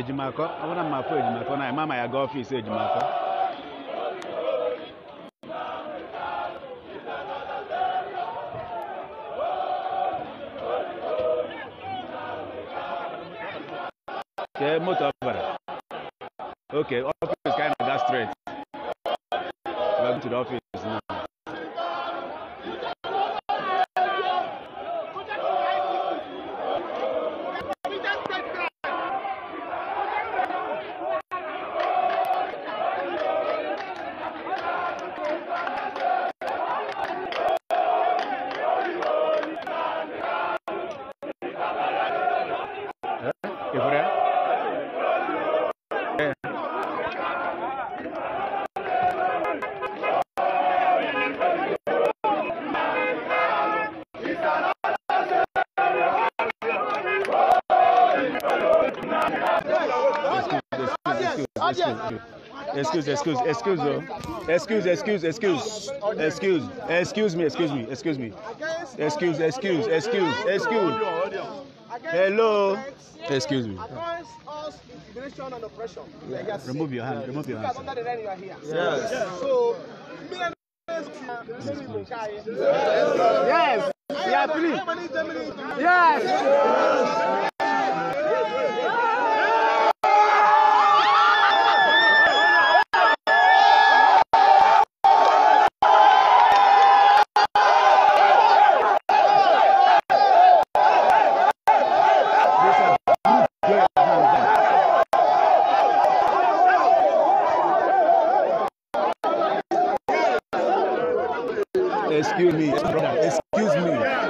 ejimakọ ọbụna mmafọ ejimakọ na mama ya gaa ọfiisi ejimakọ kee moto ọbara ok ọfiisi ka anyị na-aga straight we're going to the excuse, excuse, excuse, excuse, oh. excuse, excuse, excuse, excuse, excuse me, excuse me, excuse me, excuse, excuse, excuse, excuse. Hello. Excuse me. Yeah. Remove your hand. Remove your hand. Yes. yes. So, yes. Yes. Yes. Yes. Excuse me, brother. Excuse me.